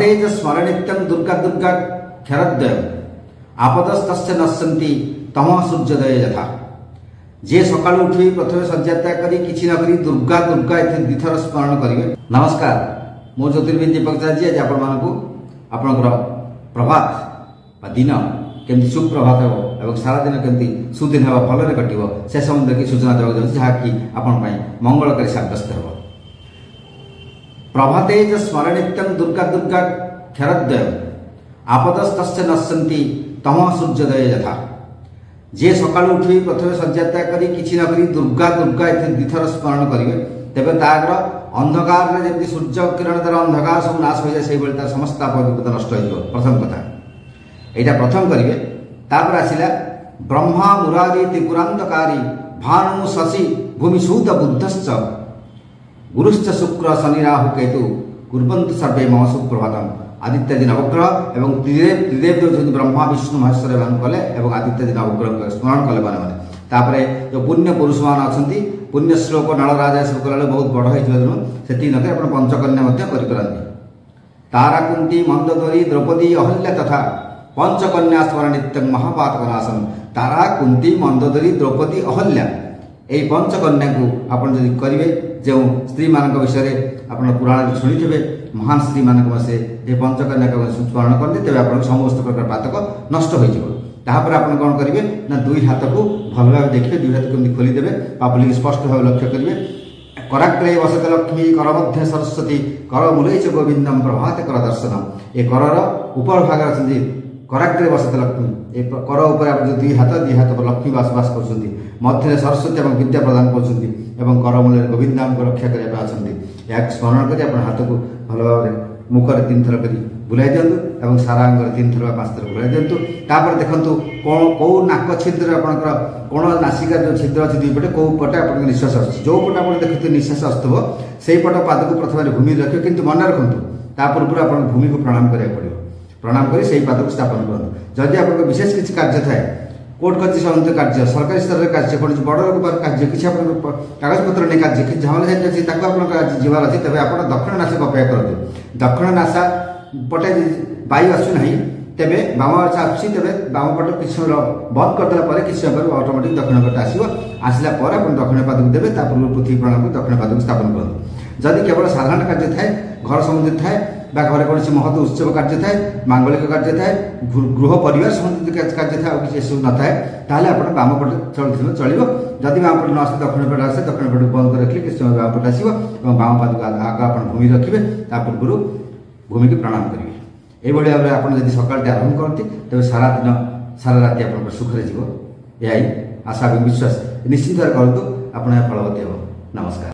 सतेज दुर्गा दुर्ग दुर्ग क्षरद आपदस्त नश्यंति तमह सूर्योदय यथा जे सका उठे प्रथम शज्यात्याग कि नक दुर्गा दुर्गा ये दिथर स्मरण करेंगे नमस्कार मु ज्योतिर्विंद दीपक चार्जी आज आपण प्रभात दिन केमती सुप्रभात हो सारा दिन केमी सुदिन हे फल कटो से संबंध की सूचना देवा जहाँकि आपंपाई मंगलकारी सब्यस्त होगा प्रभतेज स्मरणित्यं दुर्गा दुर्गा क्षरद्वय आपदस्त नसी त म सूर्योदय यथा जि सकालु उठमे सर्यात्याक नक दुर्गा दुर्गा दुईथर स्मरण गरे रे जति सूर्य किरण दर अन्धकार सब नाश हुन्छ समस्त सम नष्ट प्रथम कथा एटा प्रथम कि तर ब्रह्मा मुरारी त्रिको भानु शशी भूमिसुत बुद्धश्च গুরুশ্চ শুক্র শনি রাহু কেতু কুর্বন্তু সর্বে মহ সুপ্রভাতম আদিত্যাদি নবগ্রহ এবং ত্রিদেব ত্রিদেব দেব যদি ব্রহ্মা বিষ্ণু মহেশ্বর এবং কলে এবং আদিত্যাদি নবগ্রহকে স্মরণ কলে মানে মানে ତାପରେ ଯେଉଁ ପୁଣ୍ୟ ପୁରୁଷମାନେ ଅଛନ୍ତି ପୁଣ୍ୟ ଶ୍ଲୋକ ନଳରାଜ ଏସବୁ କଲାବେଳେ ବହୁତ ବଡ଼ ହେଇଥିଲା ତେଣୁ ସେତିକି ନକରି ଆପଣ ପଞ୍ଚକନ୍ୟା ମଧ୍ୟ କରିପାରନ୍ତି ତାରାକୁନ୍ତି ମନ୍ଦୋଦରୀ ଦ୍ରୌପଦୀ ଅହଲ୍ୟା ତଥା ପଞ୍ଚକନ୍ୟା ସ୍ମର ନିତ୍ୟ ମହାପାତକ ଆସନ ତାରା କୁନ୍ତି ମନ୍ଦୋଦରୀ ଦ୍ରୌପଦୀ ଅହଲ୍ୟା এই ପଞ୍ଚକନ୍ୟାକୁ ଆପଣ ଯଦି କରିବେ ଯେଉଁ ସ୍ତ୍ରୀମାନଙ୍କ ବିଷୟରେ ଆପଣ ପୁରାଣରେ ଶୁଣିଥିବେ ମହାନ ସ୍ତ୍ରୀମାନଙ୍କ ସେ ଏ ପଞ୍ଚକନ୍ୟାକୁ ସ୍ମରଣ କରନ୍ତି ତେବେ ଆପଣଙ୍କ ସମସ୍ତ ପ୍ରକାର ପାତକ ନଷ୍ଟ ହୋଇଯିବ ତାହାପରେ ଆପଣ କ'ଣ କରିବେ ନା ଦୁଇ ହାତକୁ ଭଲ ଭାବେ ଦେଖିବେ ଦୁଇ ହାତକୁ ଏମିତି ଖୋଲିଦେବେ ପାପୁଲିକି ସ୍ପଷ୍ଟ ଭାବେ ଲକ୍ଷ୍ୟ କରିବେ କରାଗ୍ରେ ବସତ ଲକ୍ଷ୍ମୀ କର ମଧ୍ୟ ସରସ୍ୱତୀ କର ମୂଳେଇଚ ଗୋବିନ୍ଦମ ପ୍ରଭାତ କର ଦର୍ଶନ ଏ କରର ଉପର ଭାଗରେ ଅଛନ୍ତି କରାଗ୍ରେ ବସତ ଲକ୍ଷ୍ମୀ ଏ କର ଉପରେ ଆମର ଦୁଇ ହାତ ଦୁଇ ହାତ ଉପରେ ଲକ୍ଷ୍ମୀ ବାସବାସ କରୁଛନ୍ତି ମଧ୍ୟରେ ସରସ୍ୱତୀ ଏବଂ ବିଦ୍ୟା ପ୍ରଦାନ କରୁଛନ୍ତି ଏବଂ କର ମୂଳରେ ଗୋବିନ୍ଦ ଆମକୁ ରକ୍ଷା କରିବା ପାଇଁ ଅଛନ୍ତି ଏହାକୁ ସ୍ମରଣ କରି ଆପଣ ହାତକୁ ଭଲ ଭାବରେ ମୁଖରେ ତିନିଥର କରି ବୁଲାଇ ଦିଅନ୍ତୁ ଏବଂ ସାରା ଅଙ୍ଗରେ ତିନିଥର ବା ପାଞ୍ଚ ଥର ବୁଲାଇ ଦିଅନ୍ତୁ ତାପରେ ଦେଖନ୍ତୁ କ'ଣ କେଉଁ ନାକ ଛିଦ୍ରରେ ଆପଣଙ୍କର କ'ଣ ନାସିକା ଯେଉଁ ଛିଦ୍ର ଅଛି ଦୁଇ ପଟେ କେଉଁ ପଟେ ଆପଣଙ୍କ ନିଶ୍ୱାସ ଆସୁଛି ଯେଉଁ ପଟେ ଆପଣ ଦେଖୁଥିବେ ନିଶ୍ୱାସ ଆସୁଥିବ ସେଇ ପଟ ପାଦକୁ ପ୍ରଥମରେ ଭୂମି ରଖିବେ କିନ୍ତୁ ମନେ ରଖନ୍ତୁ ତା ପୂର୍ବରୁ ଆପଣଙ୍କୁ ଭୂମିକୁ ପ୍ରଣାମ କରିବାକୁ ପଡ଼ିବ প্রণাম করে সেই পাদকে স্থাপন করুন যদি আপনার বিশেষ কিছু কাজ থাকে কোর্ট কচি সম্বন্ধীয় কাজ সরকারি স্তরের কাজ কোণী বড় রকমের কাজ কিছু আপনার কাগজপত্র নিয়ে কাজ কিছু ঝামেলা যাই আছে তাকে আপনার আজ যার আছে তবে আপনার দক্ষিণ নাশাকে অপেক্ষা করতে দক্ষিণ নাশা পটে বায়ু আসু না তেবে বাম বাছা আসুছি তেবে বাম পট কিছু সময় বন্ধ করেদেলা পরে কিছু সময় পরে অটোমেটিক দক্ষিণ পট আসব আসলা পরে আপনার দক্ষিণ পাদকে দেবে তা পূর্ব পৃথিবী প্রণামকে দক্ষিণ পাদকে স্থাপন করুন যদি কেবল সাধারণ কাজ থাকে ঘর সম্বন্ধীয় থাকে বা ঘরে কোণী মহৎ উৎসব কার্য থাকে মাঙ্গলিক কার্য থাকে গৃহ পরিবার সম্বন্ধিত কার্য থাকে কিছু এসব না থাকে তাহলে আপনার বামপটে চলছিল চলিব যদি বামপটে ন আসে দক্ষিণপট আসে দক্ষিণপট বন্ধ করে রাখলে কিছু সময় বামপট আসব এবং বামপাদ আগ আপনার ভূমি রাখবে তা পূর্ণ ভূমিকে প্রণাম করবে এইভাবে ভাবে আপনার যদি সকালটি আরম্ভ করতে তবে সারা দিন সারা রাতে আপনার সুখে যাব এই আশা এবং বিশ্বাস নিশ্চিত ভাবে করতু আপনার ফলবতী হব নমস্কার